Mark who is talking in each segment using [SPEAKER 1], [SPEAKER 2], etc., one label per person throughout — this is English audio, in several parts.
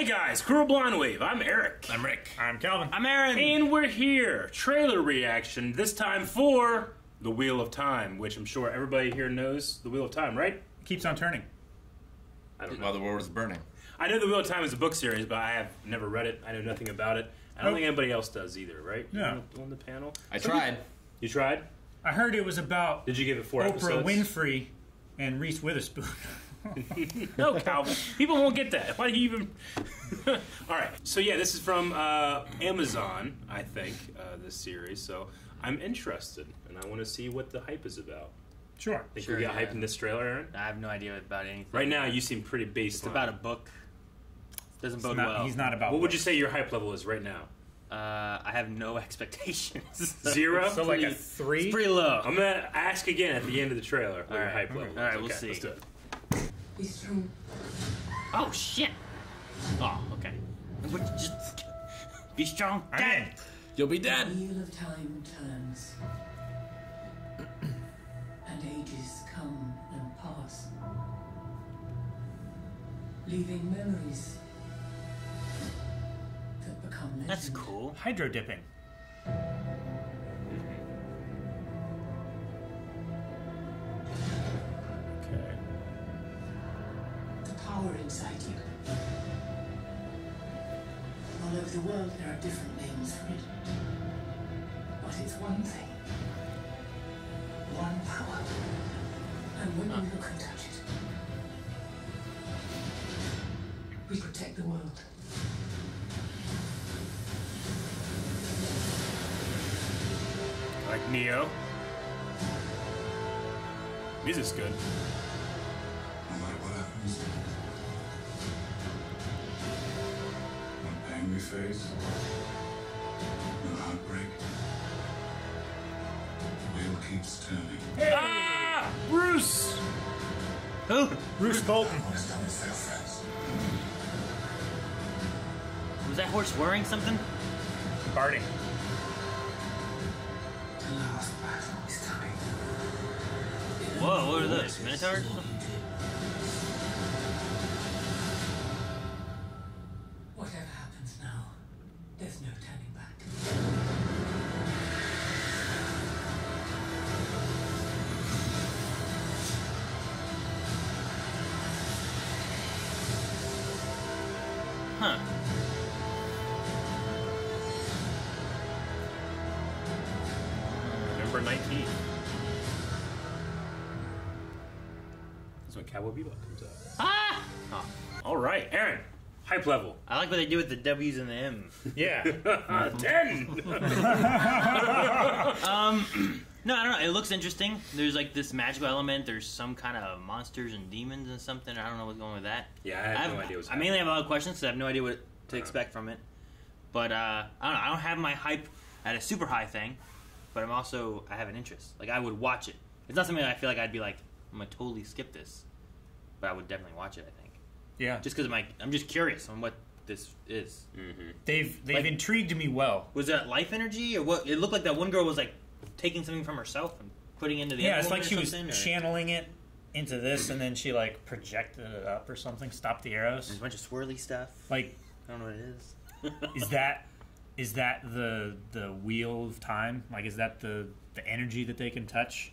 [SPEAKER 1] Hey guys, Coral Blind Wave. I'm Eric.
[SPEAKER 2] I'm Rick.
[SPEAKER 3] I'm Calvin.
[SPEAKER 2] I'm Aaron.
[SPEAKER 1] And we're here. Trailer reaction, this time for The Wheel of Time, which I'm sure everybody here knows The Wheel of Time, right?
[SPEAKER 3] Keeps on turning.
[SPEAKER 1] I don't know.
[SPEAKER 2] While the world is burning.
[SPEAKER 1] I know The Wheel of Time is a book series, but I have never read it. I know nothing about it. I don't
[SPEAKER 3] Oh.
[SPEAKER 1] think anybody else does either, right? You
[SPEAKER 3] No.
[SPEAKER 1] On the, panel?
[SPEAKER 2] I tried.
[SPEAKER 1] You tried?
[SPEAKER 3] I heard it was about
[SPEAKER 1] Did you give it four
[SPEAKER 3] Oprah
[SPEAKER 1] episodes?
[SPEAKER 3] Winfrey and Reese Witherspoon.
[SPEAKER 1] No, Calvin. People won't get that. Why do you even? All right. So yeah, this is from uh, Amazon, I think. Uh, this series. So I'm interested, and I want to see what the hype is about.
[SPEAKER 3] sure.
[SPEAKER 1] Think
[SPEAKER 4] Sure,
[SPEAKER 1] we got
[SPEAKER 4] yeah.
[SPEAKER 1] hype in this trailer, Aaron?
[SPEAKER 4] I have no idea about anything.
[SPEAKER 1] Right now, you seem pretty based.
[SPEAKER 4] it's about a book. Doesn't
[SPEAKER 3] He's
[SPEAKER 4] bode
[SPEAKER 3] not,
[SPEAKER 4] well.
[SPEAKER 3] he's not about.
[SPEAKER 1] What would you say your hype level is right now?
[SPEAKER 4] Uh, I have no expectations.
[SPEAKER 1] Zero.
[SPEAKER 3] So like a three.
[SPEAKER 4] It's pretty low.
[SPEAKER 1] I'm gonna ask again at the end of the trailer what
[SPEAKER 4] All
[SPEAKER 1] your hype level.
[SPEAKER 4] All right,
[SPEAKER 1] is.
[SPEAKER 4] we'll see.
[SPEAKER 1] Let's do it.
[SPEAKER 5] Be strong.
[SPEAKER 4] Oh shit. Oh, okay. But Just be strong.
[SPEAKER 3] I'm
[SPEAKER 4] Dad.
[SPEAKER 3] in.
[SPEAKER 2] You'll be
[SPEAKER 5] The
[SPEAKER 2] dead.
[SPEAKER 5] wheel of time turns. and ages come and pass. Leaving memories that become legend.
[SPEAKER 4] That's cool.
[SPEAKER 3] Hydro dipping.
[SPEAKER 5] One thing. One power. And when you can touch it, we protect the world.
[SPEAKER 1] Like Neo. Music's good.
[SPEAKER 6] No matter what happens, no pain we face, no heartbreak, the wheel keeps turning.
[SPEAKER 1] Ah, Roose.
[SPEAKER 4] Who?
[SPEAKER 3] Roose Bolton.
[SPEAKER 6] Always done with their friends.
[SPEAKER 4] Was that horse wearing something?
[SPEAKER 3] Barding.
[SPEAKER 5] The last battle is coming.
[SPEAKER 4] Whoa, what are those? Minotaurs?
[SPEAKER 5] Whatever happens now, there's no turning back.
[SPEAKER 1] November 19th. That's when Cowboy Bebop comes out.
[SPEAKER 4] Ah!
[SPEAKER 1] All right, Aaron. Hype level.
[SPEAKER 4] I like what they do with the W's and the M.
[SPEAKER 3] Yeah.
[SPEAKER 1] Ten.
[SPEAKER 4] No, I don't know. It looks interesting. There's like this magical element. There's some kind of monsters and demons and something. I don't know what's going with that.
[SPEAKER 1] Yeah, I have no idea what's
[SPEAKER 4] I mainly have a lot of questions because I have no idea what to expect from it. But uh, I don't know. I don't have my hype at a super high thing, but I'm also I have an interest. Like I would watch it. It's not something that I feel like I'd be like I'm gonna totally skip this, but I would definitely watch it. I think
[SPEAKER 3] Yeah.
[SPEAKER 4] just because I'm I'm just curious on what this is. Mm-hmm.
[SPEAKER 3] They've they've
[SPEAKER 4] Like-
[SPEAKER 3] intrigued me well.
[SPEAKER 4] Was that life energy or what? It looked like that one girl was like taking something from herself and putting into the
[SPEAKER 3] Yeah, it's like she was
[SPEAKER 4] or-
[SPEAKER 3] channeling it into this, and then she like projected it up or something. Stopped the arrows.
[SPEAKER 4] There's a bunch of swirly stuff.
[SPEAKER 3] Like,
[SPEAKER 4] I don't know what it is.
[SPEAKER 3] is that is that the the wheel of time? Like, is that the the energy that they can touch?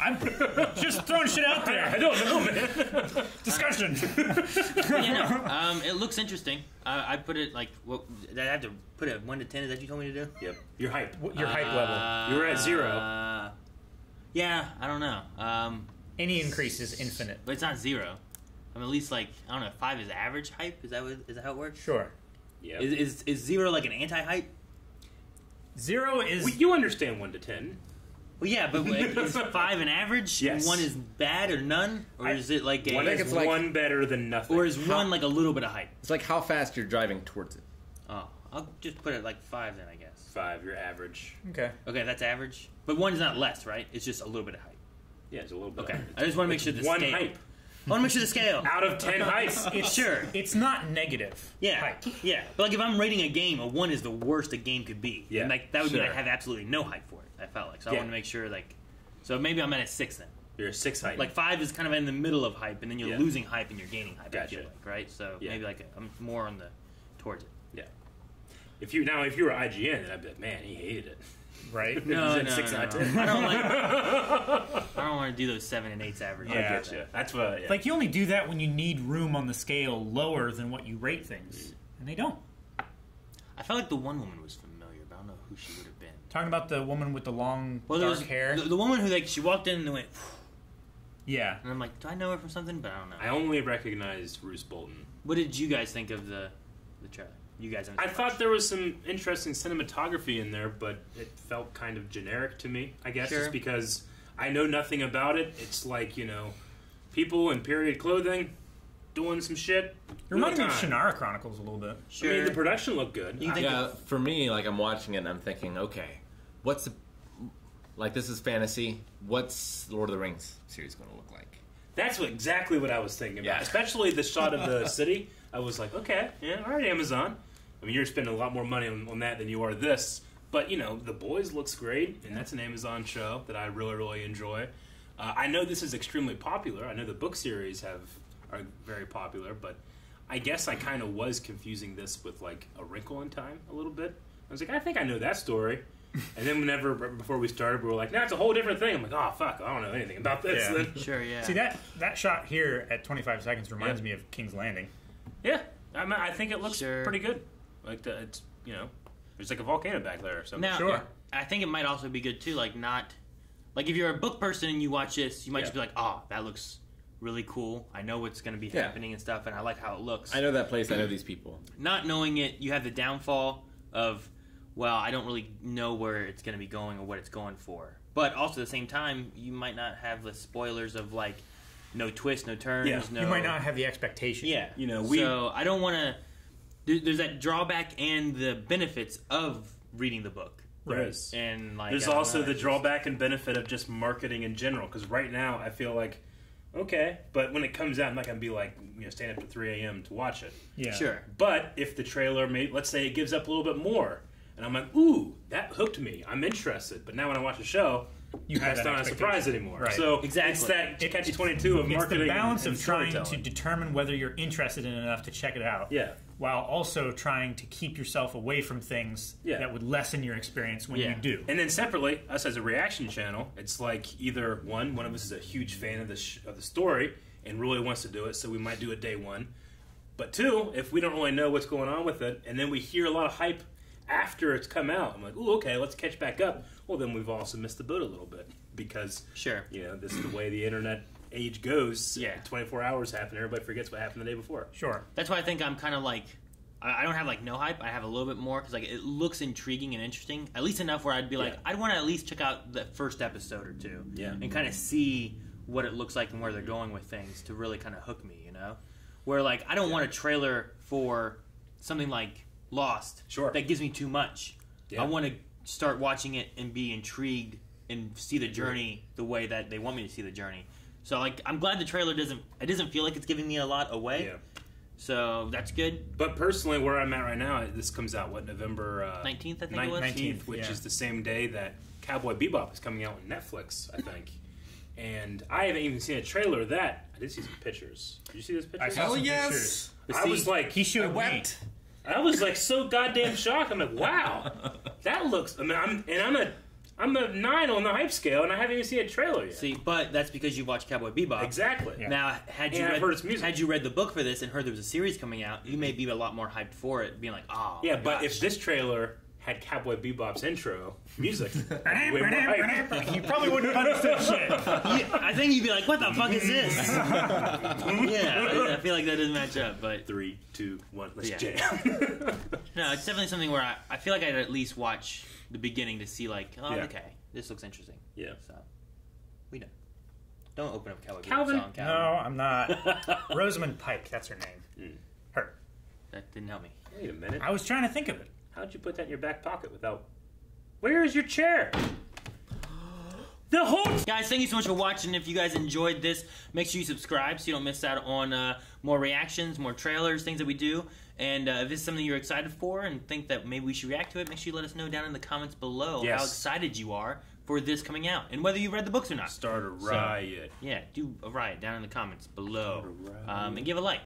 [SPEAKER 3] I'm just throwing shit out there.
[SPEAKER 1] I don't know, man.
[SPEAKER 3] Discussion.
[SPEAKER 4] yeah, no. Um, it looks interesting. Uh, I put it like what? I had to put it one to ten. Is that what you told me to do?
[SPEAKER 1] Yep. Your hype.
[SPEAKER 3] Your hype level.
[SPEAKER 4] Uh,
[SPEAKER 1] You were at zero.
[SPEAKER 4] Uh, yeah, I don't know. Um,
[SPEAKER 3] Any increase is infinite.
[SPEAKER 4] but it's not zero. I'm at least like I don't know. Five is average hype. Is that what? Is that how it works?
[SPEAKER 3] Sure.
[SPEAKER 1] Yeah.
[SPEAKER 4] Is, is is zero like an anti hype?
[SPEAKER 3] Zero is
[SPEAKER 1] Well, you understand one to ten.
[SPEAKER 4] Well, yeah, but like, is five an average?
[SPEAKER 1] Yes.
[SPEAKER 4] And one is bad or none, or
[SPEAKER 3] I-
[SPEAKER 4] is it like a?
[SPEAKER 1] One
[SPEAKER 2] think
[SPEAKER 1] is
[SPEAKER 2] it's like-
[SPEAKER 1] one better than nothing.
[SPEAKER 4] or is one like a little bit of hype?
[SPEAKER 2] It's like how fast you're driving towards it.
[SPEAKER 4] Oh, I'll just put it like five then, I guess.
[SPEAKER 1] five? Your average.
[SPEAKER 3] okay.
[SPEAKER 4] Okay, that's average. But one is not less, right? It's just a little bit of hype.
[SPEAKER 1] Yeah, it's a little bit.
[SPEAKER 4] Okay, I just want to make sure the
[SPEAKER 1] one
[SPEAKER 4] scale.
[SPEAKER 1] hype
[SPEAKER 4] I want to make sure the scale.
[SPEAKER 1] out of ten hypes.
[SPEAKER 3] It's
[SPEAKER 4] Sure.
[SPEAKER 3] It's not negative.
[SPEAKER 4] Yeah,
[SPEAKER 3] Hype.
[SPEAKER 4] yeah. But like if I'm rating a game, a one is the worst a game could be.
[SPEAKER 1] Yeah,
[SPEAKER 4] and like that would mean I have absolutely no hype for it. I felt like so.
[SPEAKER 1] Yeah.
[SPEAKER 4] I want to make sure like, so maybe I'm at a six then.
[SPEAKER 1] You're a six height.
[SPEAKER 4] Like five is kind of in the middle of hype, and then you're
[SPEAKER 1] Yeah.
[SPEAKER 4] losing hype and you're gaining hype. I feel
[SPEAKER 1] Gotcha.
[SPEAKER 4] like, right? So
[SPEAKER 1] Yeah.
[SPEAKER 4] maybe like I'm more on the towards it.
[SPEAKER 1] yeah. If you now, if you were IGN, then I'd be like, man, he hated it.
[SPEAKER 3] Right?
[SPEAKER 4] No,
[SPEAKER 1] He's
[SPEAKER 4] no,
[SPEAKER 1] six
[SPEAKER 4] no,
[SPEAKER 1] out
[SPEAKER 4] no. I don't like. I don't want to do those seven and eights average.
[SPEAKER 1] I
[SPEAKER 3] Yeah.
[SPEAKER 1] get you. That's what. Yeah.
[SPEAKER 3] Like you only do that when you need room on the scale lower than what you rate things, and they don't.
[SPEAKER 4] I felt like the one woman was familiar, but I don't know who she would have been.
[SPEAKER 3] Talking about the woman with the long
[SPEAKER 4] Well,
[SPEAKER 3] dark
[SPEAKER 4] was
[SPEAKER 3] hair.
[SPEAKER 4] The, the woman who like she walked in and went,
[SPEAKER 3] yeah,
[SPEAKER 4] and I'm like, do I know her from something? But I don't know.
[SPEAKER 1] I only recognized Roose Bolton.
[SPEAKER 4] What did you guys think of the the trailer? You guys, haven't
[SPEAKER 1] I thought
[SPEAKER 4] much.
[SPEAKER 1] there was some interesting cinematography in there, but it felt kind of generic to me. I guess
[SPEAKER 4] Sure.
[SPEAKER 1] just because I know nothing about it. It's like you know, people in period clothing doing some shit.
[SPEAKER 3] it reminded me of Shannara Chronicles a little bit.
[SPEAKER 4] Sure.
[SPEAKER 1] I mean, the production looked good.
[SPEAKER 4] You think-
[SPEAKER 2] Yeah, for me, like I'm watching it and I'm thinking, okay, what's the like this is fantasy. What's Lord of the Rings series going to look like?
[SPEAKER 1] That's what, exactly what I was thinking about.
[SPEAKER 2] Yeah.
[SPEAKER 1] Especially the shot of the city. I was like, okay, yeah, all right, Amazon. I mean, you're spending a lot more money on, on that than you are this. But, you know, The Boys looks great, and that's an Amazon show that I really, really enjoy. Uh, I know this is extremely popular. I know the book series have are very popular, but I guess I kind of was confusing this with, like, A Wrinkle in Time a little bit. I was like, I think I know that story. And then whenever, before we started, we were like, no, it's a whole different thing. I'm like, oh, fuck, I don't know anything about this.
[SPEAKER 3] Yeah.
[SPEAKER 1] Then.
[SPEAKER 4] Sure, yeah.
[SPEAKER 3] See that that shot here at 25 seconds reminds
[SPEAKER 1] Yeah.
[SPEAKER 3] me of King's Landing.
[SPEAKER 1] Yeah, I, mean, I think it looks
[SPEAKER 4] Sure.
[SPEAKER 1] pretty good. Like the, it's you know, there's like a volcano back there or something.
[SPEAKER 4] Now,
[SPEAKER 3] Sure.
[SPEAKER 4] I think it might also be good too. Like not, like if you're a book person and you watch this, you might
[SPEAKER 1] Yeah.
[SPEAKER 4] just be like, "Oh, that looks really cool. I know what's going to be
[SPEAKER 2] Yeah.
[SPEAKER 4] happening and stuff, and I like how it looks."
[SPEAKER 2] I know that place. I know these people.
[SPEAKER 4] Not knowing it, you have the downfall of, well, I don't really know where it's going to be going or what it's going for. But also at the same time, you might not have the spoilers of like, no twists, no turns,
[SPEAKER 1] Yeah.
[SPEAKER 4] no.
[SPEAKER 3] You might not have the expectation.
[SPEAKER 4] Yeah,
[SPEAKER 1] You know, we-
[SPEAKER 4] So I don't want to. There, there's that drawback and the benefits of reading the book,
[SPEAKER 1] There is.
[SPEAKER 4] and like
[SPEAKER 1] There's also
[SPEAKER 4] know,
[SPEAKER 1] the
[SPEAKER 4] it's
[SPEAKER 1] drawback and benefit of just marketing in general. Because right now, I feel like, okay, but when it comes out, I'm not gonna be like, you know, staying up to 3 a.m. to watch it.
[SPEAKER 3] Yeah.
[SPEAKER 4] Sure.
[SPEAKER 1] But if the trailer, may, let's say, it gives up a little bit more, and I'm like, ooh, that hooked me. I'm interested. But now when I watch the show,
[SPEAKER 3] You have
[SPEAKER 1] that's not a surprise anymore.
[SPEAKER 3] Right.
[SPEAKER 1] So
[SPEAKER 4] Exactly.
[SPEAKER 1] it's that
[SPEAKER 3] It-
[SPEAKER 1] catchy 22 of
[SPEAKER 3] It's
[SPEAKER 1] marketing.
[SPEAKER 3] the balance
[SPEAKER 1] and,
[SPEAKER 3] of trying to determine whether you're interested in enough to check it out.
[SPEAKER 1] Yeah.
[SPEAKER 3] While also trying to keep yourself away from things
[SPEAKER 1] Yeah.
[SPEAKER 3] that would lessen your experience when
[SPEAKER 4] Yeah.
[SPEAKER 3] you do.
[SPEAKER 1] And then separately, us as a reaction channel, it's like either one, one of us is a huge fan of the sh- of the story and really wants to do it, so we might do it day one. But two, if we don't really know what's going on with it, and then we hear a lot of hype after it's come out, I'm like, ooh, okay, let's catch back up. Well, then we've also missed the boat a little bit because
[SPEAKER 4] Sure.
[SPEAKER 1] you know this is the way the internet age goes.
[SPEAKER 4] Yeah.
[SPEAKER 1] 24 hours happen, everybody forgets what happened the day before.
[SPEAKER 3] Sure.
[SPEAKER 4] That's why I think I'm kind of like. I I don't have like no hype. I have a little bit more because like it looks intriguing and interesting, at least enough where I'd be like,
[SPEAKER 1] Yeah.
[SPEAKER 4] I'd want to at least check out the first episode or two,
[SPEAKER 1] Yeah.
[SPEAKER 4] and kind of see what it looks like and where they're going with things to really kind of hook me, you know. Where like I don't want a trailer for something like Lost,
[SPEAKER 1] Sure.
[SPEAKER 4] that gives me too much.
[SPEAKER 1] Yeah.
[SPEAKER 4] I want to start watching it and be intrigued and see the journey the way that they want me to see the journey. So like I'm glad the trailer doesn't it doesn't feel like it's giving me a lot away.
[SPEAKER 1] Yeah.
[SPEAKER 4] So that's good.
[SPEAKER 1] But personally, where I'm at right now, this comes out what November uh,
[SPEAKER 4] 19th, I think it was?
[SPEAKER 1] 19th, which
[SPEAKER 3] yeah.
[SPEAKER 1] is the same day that Cowboy Bebop is coming out on Netflix, I think. And I haven't even seen a trailer of that. I did see some pictures. Did you see those
[SPEAKER 3] I
[SPEAKER 1] pictures?
[SPEAKER 3] saw
[SPEAKER 2] Hell
[SPEAKER 3] some
[SPEAKER 2] yes!
[SPEAKER 3] pictures.
[SPEAKER 1] I was like,
[SPEAKER 3] He showed
[SPEAKER 2] I
[SPEAKER 3] me.
[SPEAKER 2] wept.
[SPEAKER 1] I was like so goddamn shocked. I'm like, wow, that looks. I mean, I'm and I'm a, I'm a nine on the hype scale, and I haven't even seen a trailer yet.
[SPEAKER 4] See, but that's because you watched Cowboy Bebop.
[SPEAKER 1] exactly.
[SPEAKER 3] Yeah.
[SPEAKER 4] Now, had you
[SPEAKER 1] And I've
[SPEAKER 4] read,
[SPEAKER 1] heard its music.
[SPEAKER 4] had you read the book for this and heard there was a series coming out, you may be a lot more hyped for it, being like, "Oh,
[SPEAKER 1] Yeah,
[SPEAKER 4] my
[SPEAKER 1] but
[SPEAKER 4] gosh.
[SPEAKER 1] if this trailer had Cowboy Bebop's intro music, I'd be way more hyped.
[SPEAKER 3] you probably wouldn't have understood shit.
[SPEAKER 4] You- I think you'd be like, "What the fuck is this?" yeah, I, I feel like that doesn't match up. But
[SPEAKER 1] Three, two, one, let's
[SPEAKER 4] Yeah.
[SPEAKER 1] jam.
[SPEAKER 4] no, it's definitely something where I, I feel like I'd at least watch the beginning to see, like, oh,
[SPEAKER 1] Yeah.
[SPEAKER 4] okay, this looks interesting.
[SPEAKER 1] yeah.
[SPEAKER 4] So we know. Don't open up Cowboy Bebop
[SPEAKER 1] Calvin?
[SPEAKER 4] song,
[SPEAKER 3] No, I'm not. Rosamund Pike, that's her name. Her.
[SPEAKER 4] That didn't help me.
[SPEAKER 1] Wait a minute.
[SPEAKER 3] I was trying to think of it.
[SPEAKER 1] How'd you put that in your back pocket without? Where is your chair? The whole.
[SPEAKER 4] Guys, thank you so much for watching. If you guys enjoyed this, make sure you subscribe so you don't miss out on uh, more reactions, more trailers, things that we do. And uh, if this is something you're excited for and think that maybe we should react to it, make sure you let us know down in the comments below
[SPEAKER 1] Yes.
[SPEAKER 4] how excited you are for this coming out, and whether you've read the books or not.
[SPEAKER 1] Start a
[SPEAKER 4] So-
[SPEAKER 1] riot.
[SPEAKER 4] Yeah, do a riot down in the comments below,
[SPEAKER 1] Start a riot.
[SPEAKER 4] um, and give a like.